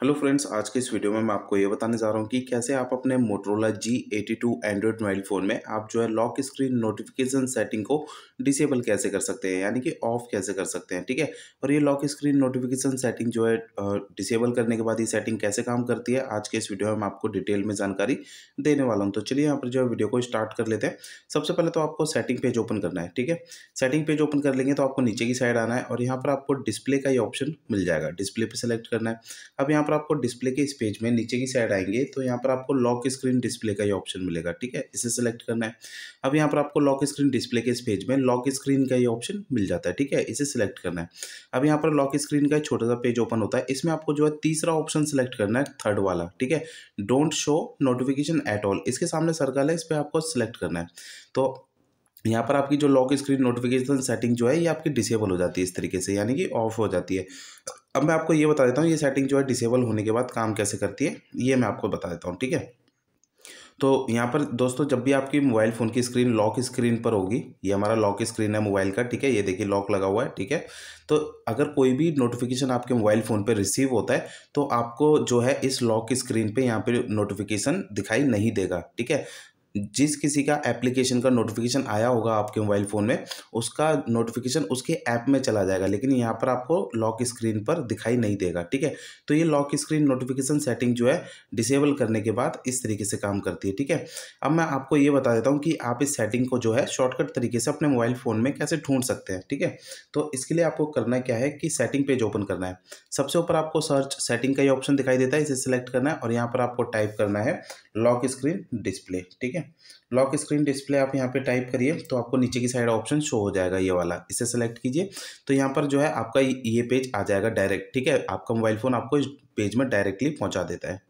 Hello friends, आज के इस वीडियो में मैं आपको ये बताने जा रहा हूँ कि कैसे आप अपने Motorola G eighty two Android mobile phone में आप जो है लॉक स्क्रीन नोटिफिकेशन सेटिंग को डिसेबल कैसे कर सकते हैं, यानी कि ऑफ़ कैसे कर सकते हैं, ठीक है? और ये लॉक स्क्रीन नोटिफिकेशन सेटिंग जो है डिसेबल करने के बाद ये सेटिंग कैसे काम करती है, आज के इस वीडियो में मैं आपको डिटेल में जानकारी देने वाला हूँ। तो चलिए यहाँ पर जो है वीडियो को स्टार्ट कर लेते हैं। सबसे पहले तो आपको सेटिंग पेज ओपन करना है, ठीक है? सेटिंग पेज ओपन कर लेंगे तो आपको नीचे की साइड आना है और यहाँ पर आपको डिस्प्ले का ये ऑप्शन मिल जाएगा डिस्प्ले पर सेलेक्ट करना है। अब यहाँ पर आपको डिस्प्ले के इस पेज में नीचे की साइड आएँगे तो यहाँ पर आपको लॉक स्क्रीन डिस्प्ले का ये ऑप्शन मिलेगा, ठीक है? इसे सेलेक्ट करना है। अब यहाँ पर आपको लॉक स्क्रीन डिस्प्ले के इस पेज में लॉक स्क्रीन का ये ऑप्शन मिल जाता है, ठीक है? इसे सिलेक्ट करना है। अब यहाँ पर लॉक स्क्रीन का छोटा सा पेज ओपन होता है, इसमें आपको जो है तीसरा ऑप्शन सेलेक्ट करना है थर्ड वाला, ठीक है? Don't show notification at all इसके सामने सर्कल है, इस पर आपको सिलेक्ट करना है। तो यहाँ पर आपकी जो लॉक स्क्रीन नोटिफिकेशन सेटिंग जो है, ये आपकी डिसेबल हो जाती है इस तरीके से, यानी कि ऑफ़ हो जाती है। अब मैं आपको ये बता देता हूँ, ये सेटिंग जो है डिसेबल होने के बाद काम कैसे करती है, ये मैं आपको बता देता हूँ, ठीक है? तो यहाँ पर दोस्तों, जब भी आपकी मोबाइल फ़ोन की स्क्रीन लॉक स्क्रीन पर होगी, ये हमारा लॉक स्क्रीन है मोबाइल का, ठीक है? ये देखिए लॉक लगा हुआ है, ठीक है? तो अगर कोई भी नोटिफिकेशन आपके मोबाइल फ़ोन पर रिसीव होता है तो आपको जो है इस लॉक स्क्रीन पे यहाँ पे नोटिफिकेशन दिखाई नहीं देगा, ठीक है? जिस किसी का एप्लीकेशन का नोटिफिकेशन आया होगा आपके मोबाइल फ़ोन में, उसका नोटिफिकेशन उसके ऐप में चला जाएगा, लेकिन यहाँ पर आपको लॉक स्क्रीन पर दिखाई नहीं देगा, ठीक है? तो ये लॉक स्क्रीन नोटिफिकेशन सेटिंग जो है डिसेबल करने के बाद इस तरीके से काम करती है, ठीक है? अब मैं आपको ये बता देता हूँ कि आप इस सेटिंग को जो है शॉर्टकट तरीके से अपने मोबाइल फ़ोन में कैसे ढूंढ सकते हैं, ठीक है? तो इसके लिए आपको करना क्या है कि सेटिंग पेज ओपन करना है। सबसे ऊपर आपको सर्च सेटिंग का ये ऑप्शन दिखाई देता है, इसे सिलेक्ट करना है और यहाँ पर आपको टाइप करना है लॉक स्क्रीन डिस्प्ले ठीक है? लॉक स्क्रीन डिस्प्ले आप यहाँ पे टाइप करिए तो आपको नीचे की साइड ऑप्शन शो हो जाएगा ये वाला। इसे सेलेक्ट कीजिए तो यहाँ पर जो है आपका ये पेज आ जाएगा डायरेक्ट ठीक है? आपका मोबाइल फ़ोन आपको इस पेज में डायरेक्टली पहुँचा देता है।